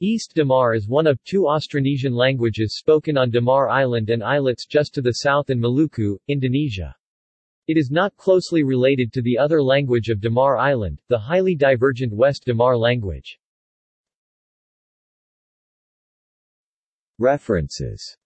East Damar is one of two Austronesian languages spoken on Damar Island and islets just to the south in Maluku, Indonesia. It is not closely related to the other language of Damar Island, the highly divergent West Damar language. References